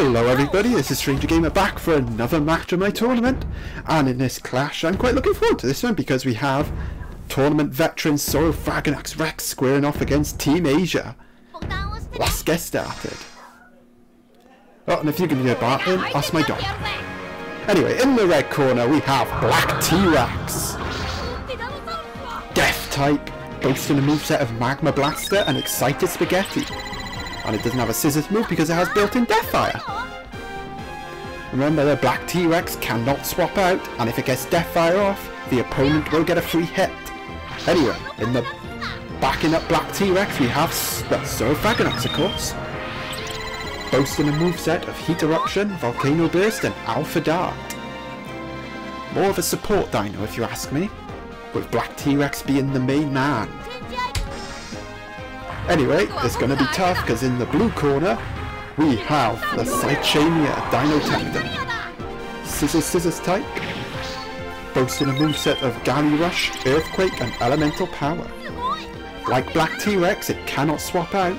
Hello everybody, this is Stranger Gamer back for another match of my tournament and in this clash I'm quite looking forward to this one because we have tournament veteran Sauraphaganaxrex squaring off against Team Asia. Let's get started. Oh, and if you can hear barking, that's my dog. Anyway, in the red corner we have Black T-Rex. Death type, boasting a moveset of Magma Blaster and Excited Spaghetti. And it doesn't have a scissors move because it has built-in Deathfire. Remember the Black T-Rex cannot swap out, and if it gets Deathfire off, the opponent will get a free hit. Anyway, in the backing up Black T-Rex we have well, Saurophaganax of course. Boasting a moveset of Heat Eruption, Volcano Burst and Alpha Dart. More of a support dino if you ask me, with Black T-Rex being the main man. Anyway, it's going to be tough because in the blue corner we have the Cychania Dinotector. Scissors Scissors type, boasting a moveset of Galley Rush, Earthquake and Elemental Power. Like Black T-Rex, it cannot swap out,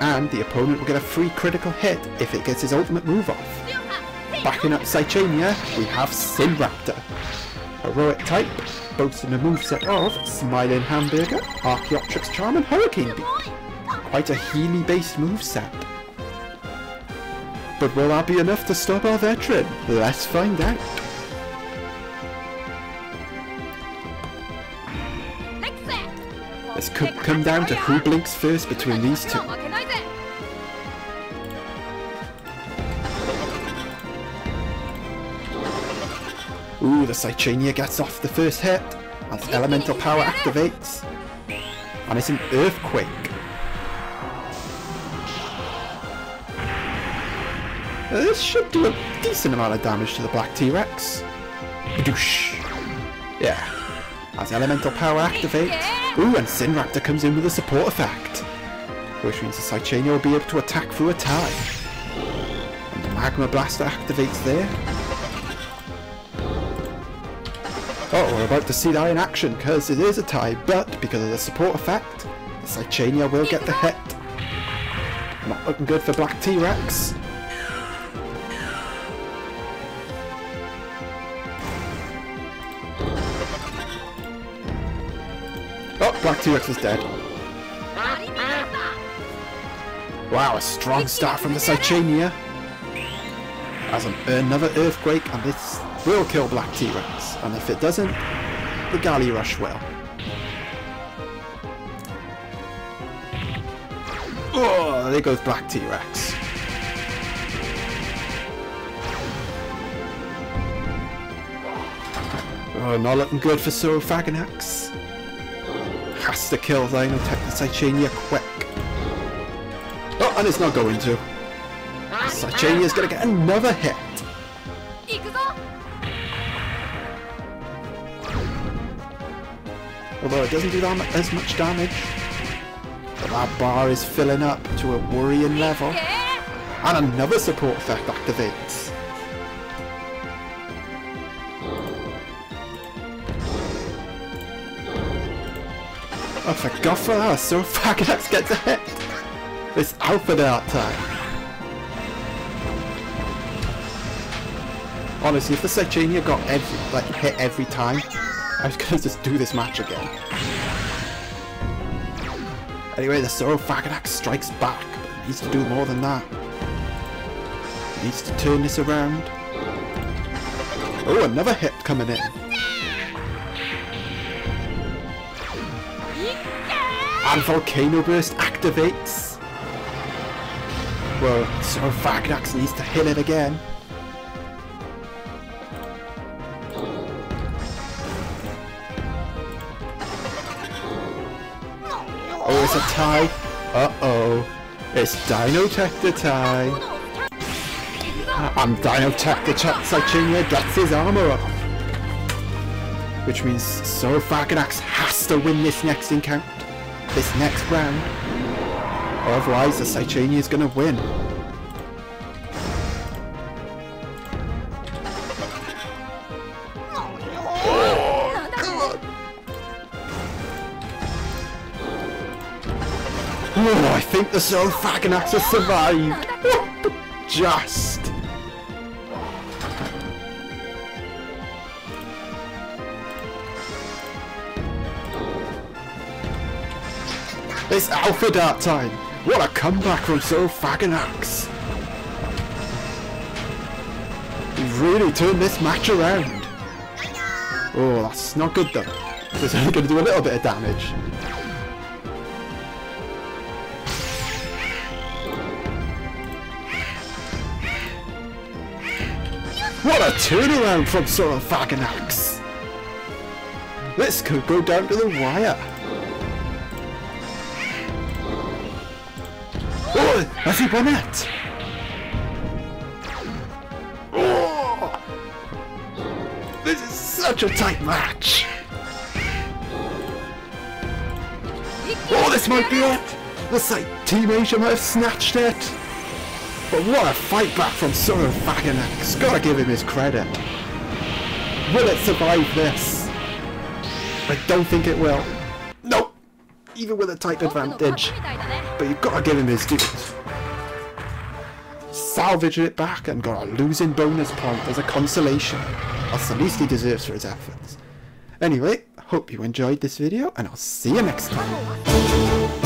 and the opponent will get a free critical hit if it gets his ultimate move off. Backing up Cychania, we have Sinraptor. Heroic type, boasting a moveset of Smiling Hamburger, Archaeopteryx Charm and Hurricane Beat. Quite a Healy based moveset. But will that be enough to stop our veteran? Let's find out. This could come down to who blinks first between these two. Ooh, the Cychania gets off the first hit as Elemental Power activates. And it's an Earthquake. This should do a decent amount of damage to the Black T-Rex. Yeah. As Elemental Power activates. Ooh, and Sinraptor comes in with a support effect. Which means the Cychania will be able to attack through a tie. And the Magma Blaster activates there. Oh, we're about to see that in action because it is a tie, but because of the support effect, the Cychania will get the hit. Not looking good for Black T-Rex. Oh, Black T-Rex is dead. Wow, a strong start from the Cychania. As an, another Earthquake, and this will kill Black T-Rex. And if it doesn't, the Galley Rush will. Oh, there goes Black T-Rex. Oh, not looking good for Saurophaganax. Has to kill Dinotector Cychania quick. Oh, and it's not going to. Cychania's gonna get another hit. Although it doesn't do that as much damage. But that bar is filling up to a worrying level. And another support effect activates. Oh, for God for that, so Fraganax gets a hit! It's Alpha Dart time! Honestly, if the Cychania got every, like, hit every time, I was gonna just do this match again. Anyway, the Saurophaganax strikes back, but needs to do more than that. Needs to turn this around. Oh, another hit coming in. And Volcano Burst activates. Well, Saurophaganax needs to hit it again. Oh, it's a tie. Uh-oh. It's Dino Tech Dinotector time. And Dinotector Cychania gets his armor up. Which means Saurophaganax has to win this next encounter. This next round. Otherwise, the Cychania is going to win. Oh, I think the Fraganax has survived. just. It's Alpha Dart time! What a comeback from Sir Faganax! He's really turned this match around. Oh, that's not good though. It's only going to do a little bit of damage. What a turnaround from Sora Faganax! This could go down to the wire. Oh, he won? Oh, this is such a tight match. Oh, this might be it. Looks like Team Asia might have snatched it. But what a fight back from Sora Faganax. Gotta give him his credit. Will it survive this? I don't think it will. Even with a tight advantage. But you've got to give him his due. Salvaged it back and got a losing bonus point as a consolation. That's the least he deserves for his efforts. Anyway, hope you enjoyed this video and I'll see you next time.